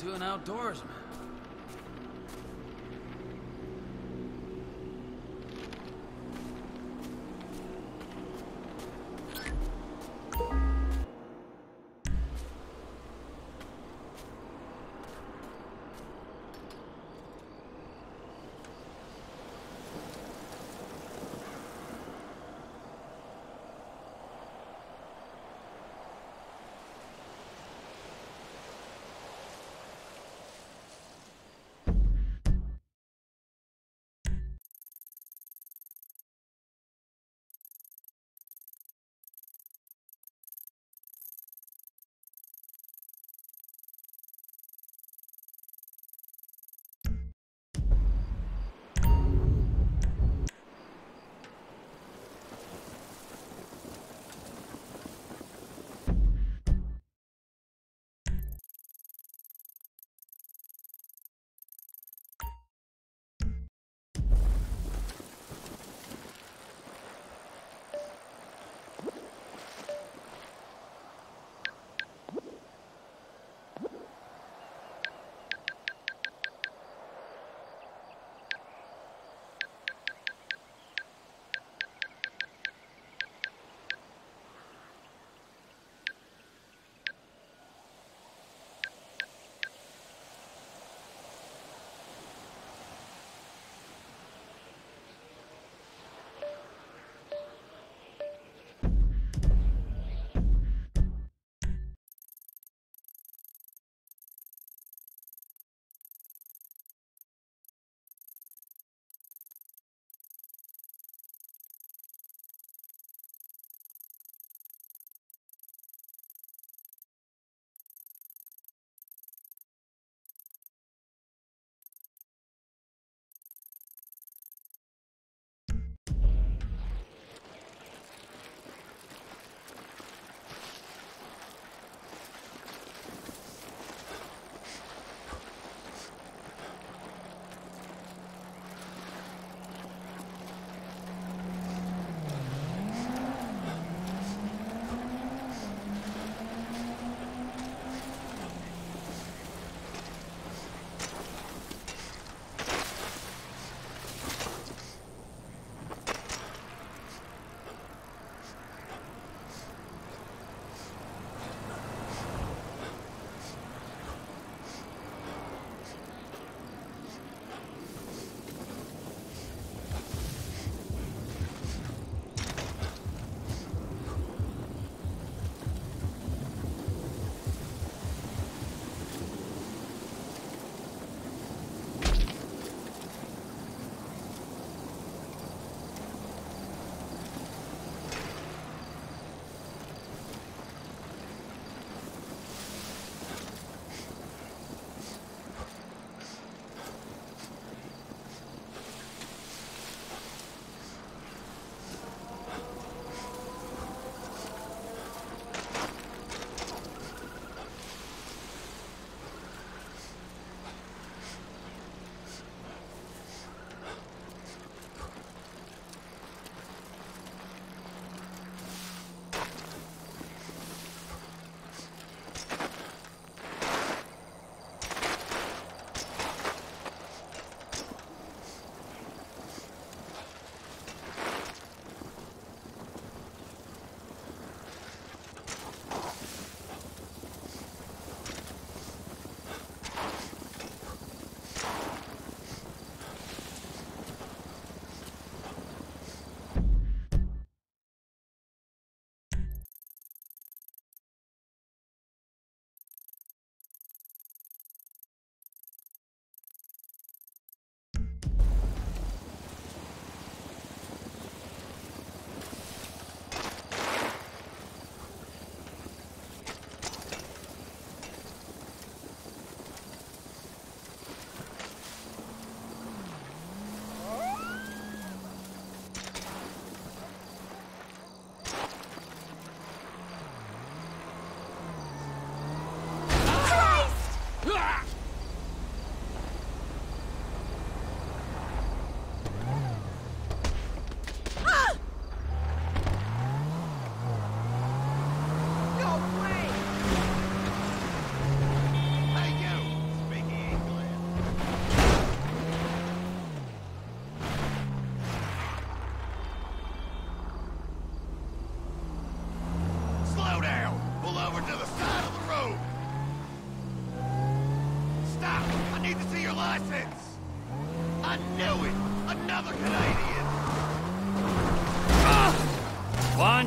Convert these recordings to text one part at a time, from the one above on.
to an outdoorsman.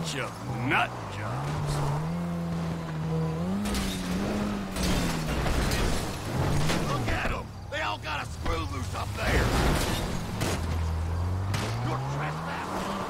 Bunch of nut jobs. Look at them! They all got a screw loose up there! You're trespassing!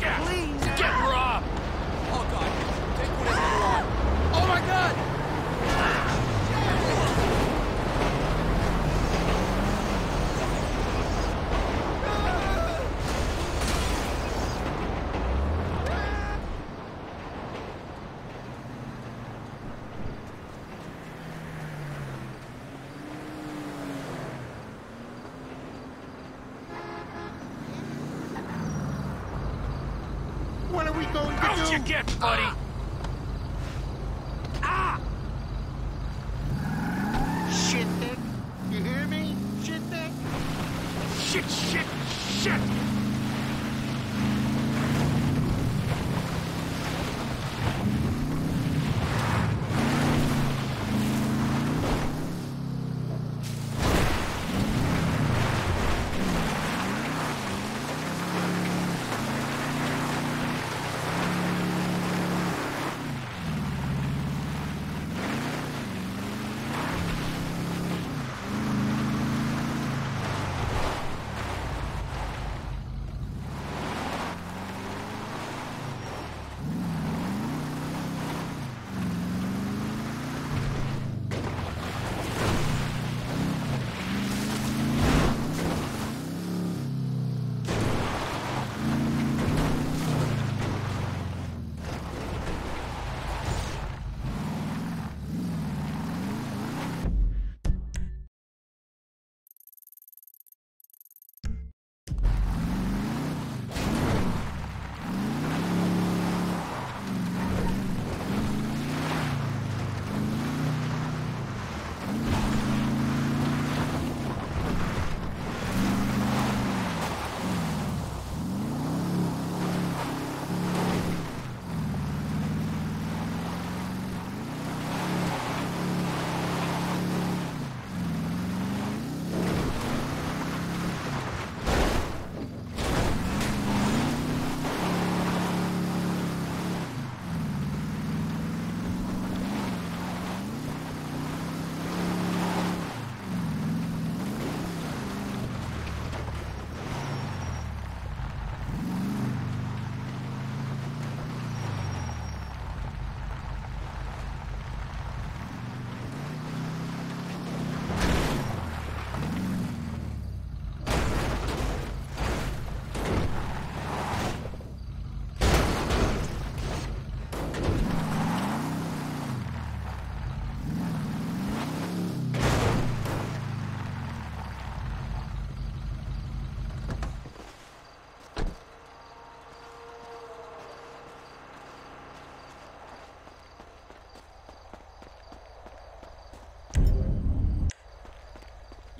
Please. Get going to do? you get, buddy!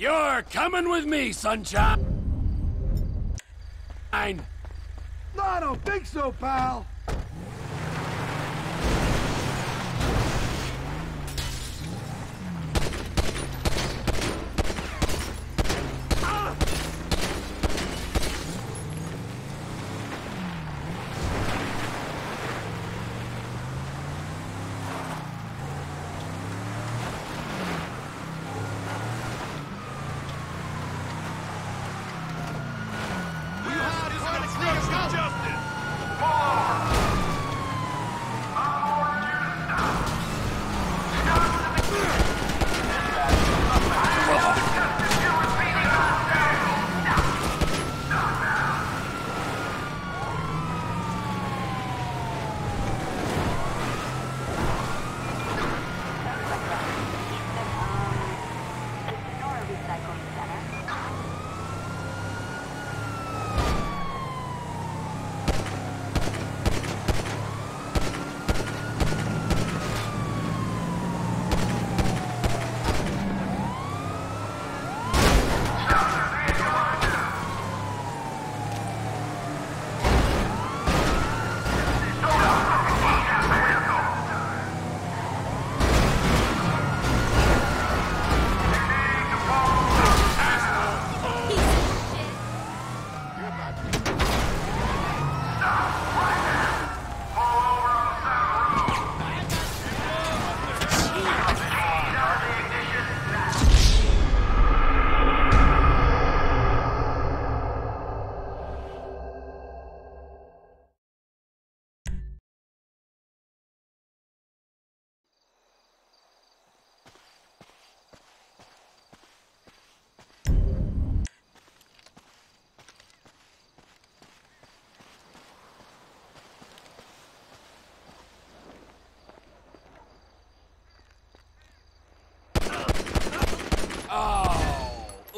You're coming with me, sunshine! No, I don't think so, pal.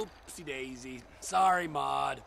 Oopsie daisy. Sorry, Maud.